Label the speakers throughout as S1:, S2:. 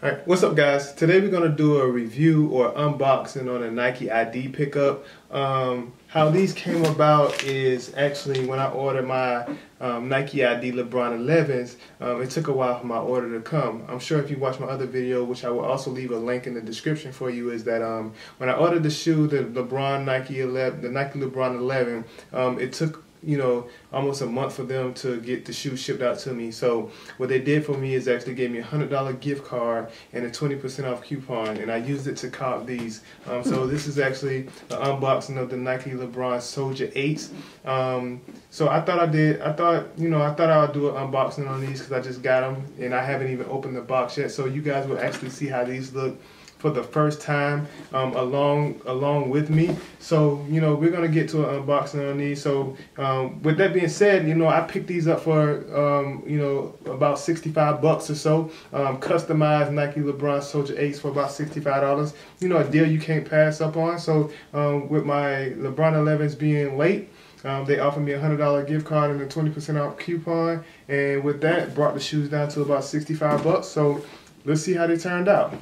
S1: Alright, what's up guys? Today we're going to do a review or unboxing on a Nike ID pickup. Um, how these came about is actually when I ordered my um, Nike ID LeBron 11s, um, it took a while for my order to come. I'm sure if you watch my other video, which I will also leave a link in the description for you, is that um, when I ordered the shoe, the LeBron Nike 11, the Nike LeBron 11, um, it took you know, almost a month for them to get the shoes shipped out to me. So what they did for me is actually gave me a hundred dollar gift card and a twenty percent off coupon, and I used it to cop these. Um, so this is actually the unboxing of the Nike LeBron Soldier Eights. Um, so I thought I did. I thought you know I thought I would do an unboxing on these because I just got them and I haven't even opened the box yet. So you guys will actually see how these look for the first time um, along along with me. So you know we're gonna get to an unboxing on these. So um, with that being said, you know I picked these up for um, you know about 65 bucks or so. Um, customized Nike LeBron Soldier 8s for about 65 dollars. You know a deal you can't pass up on. So um, with my LeBron 11s being late. Um, they offered me a hundred dollar gift card and a twenty percent off coupon, and with that, brought the shoes down to about sixty five bucks. So let's see how they turned out.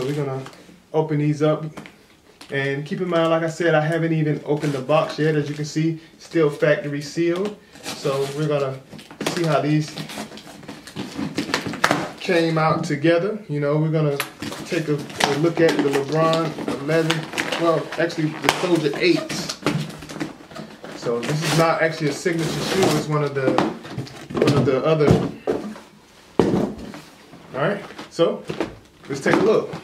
S1: So we're gonna open these up. And keep in mind, like I said, I haven't even opened the box yet. As you can see, still factory sealed. So we're gonna see how these came out together. You know, we're gonna take a, a look at the LeBron 11, well, actually the Soldier 8s. So this is not actually a signature shoe, it's one of the one of the other. Alright, so let's take a look.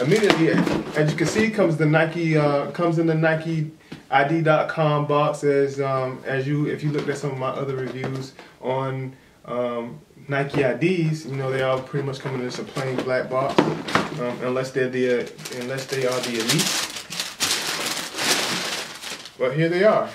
S1: Immediately, as you can see, comes the Nike uh, comes in the Nike ID.com box as um, as you if you looked at some of my other reviews on um, Nike IDs, you know they all pretty much come in just a plain black box, um, unless they're the uh, unless they are the elite. But here they are,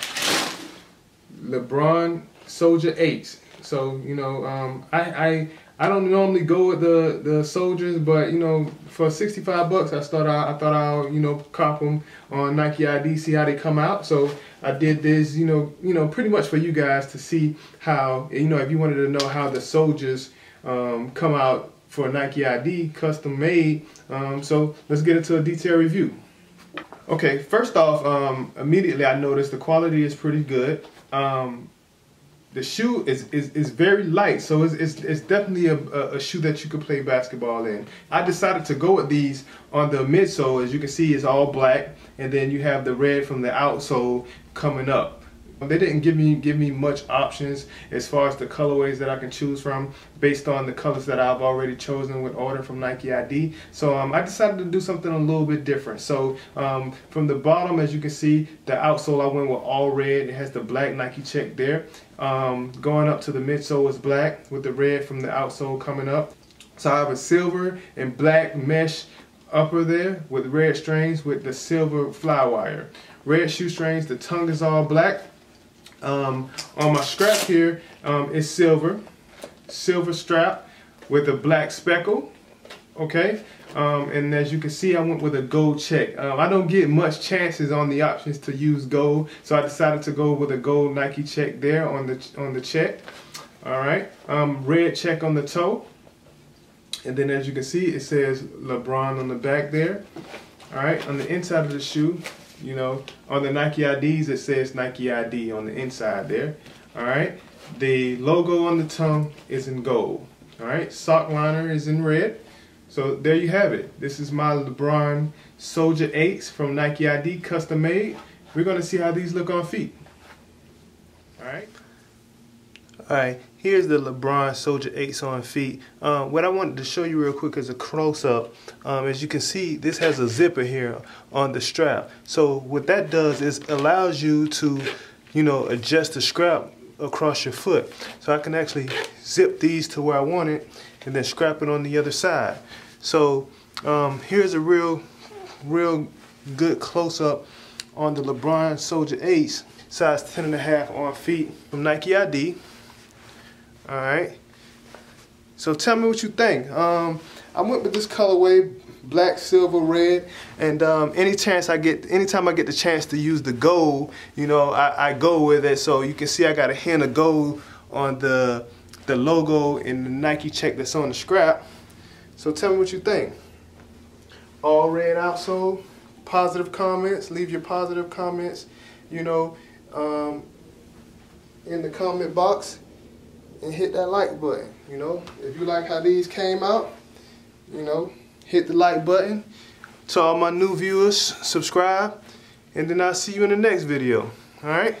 S1: LeBron Soldier 8s. So you know, um, I, I I don't normally go with the the soldiers, but you know, for 65 bucks, I thought I, I thought I'll you know cop them on Nike ID, see how they come out. So I did this, you know, you know, pretty much for you guys to see how you know if you wanted to know how the soldiers um, come out for Nike ID, custom made. Um, so let's get into a detailed review. Okay, first off, um, immediately I noticed the quality is pretty good. Um, the shoe is, is, is very light, so it's, it's, it's definitely a, a, shoe that you could play basketball in. I decided to go with these on the midsole. As you can see, it's all black, and then you have the red from the outsole coming up. They didn't give me give me much options as far as the colorways that I can choose from based on the colors that I've already chosen with order from Nike ID. So um, I decided to do something a little bit different. So um, from the bottom, as you can see, the outsole I went with all red. It has the black Nike check there. Um, going up to the midsole is black with the red from the outsole coming up. So I have a silver and black mesh upper there with red strings with the silver Flywire. Red shoestrings, the tongue is all black. Um, on my strap here um, is silver, silver strap with a black speckle, okay? Um, and as you can see, I went with a gold check. Um, I don't get much chances on the options to use gold, so I decided to go with a gold Nike check there on the on the check. All right, um, red check on the toe, and then as you can see, it says LeBron on the back there. All right, on the inside of the shoe, you know, on the Nike IDs, it says Nike ID on the inside there. All right. The logo on the tongue is in gold. All right. Sock liner is in red. So there you have it. This is my LeBron Soldier 8s from Nike ID, custom made. We're going to see how these look on feet. All right. All right, here's the LeBron Soldier 8s on feet. Um, what I wanted to show you real quick is a close-up. Um, as you can see, this has a zipper here on the strap. So what that does is allows you to, you know, adjust the strap across your foot. So I can actually zip these to where I want it and then scrap it on the other side. So um, here's a real, real good close-up on the LeBron Soldier 8s, size 10 and a half on feet from Nike ID. All right. So tell me what you think. Um, I went with this colorway black, silver, red, and um, any chance I get, anytime I get the chance to use the gold, you know, I, I go with it. So you can see I got a hint of gold on the the logo and the Nike check that's on the scrap. So tell me what you think. All red outsole, positive comments, leave your positive comments, you know, um, in the comment box and hit that like button, you know. If you like how these came out, you know, hit the like button. To all my new viewers, subscribe, and then I'll see you in the next video, all right?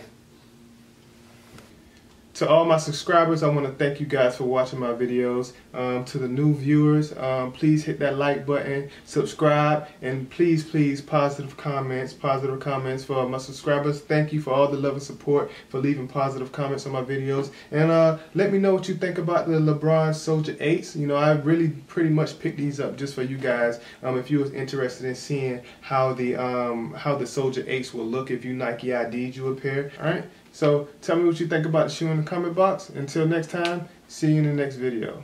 S1: To all my subscribers, I want to thank you guys for watching my videos. Um, to the new viewers, um, please hit that like button, subscribe, and please, please, positive comments, positive comments for my subscribers. Thank you for all the love and support, for leaving positive comments on my videos. And uh, let me know what you think about the LeBron Soldier 8s. You know, I really pretty much picked these up just for you guys. Um, if you was interested in seeing how the um, how the Soldier 8s will look if you Nike ID'd you a pair. All right. So tell me what you think about the shoe in the comment box. Until next time, see you in the next video.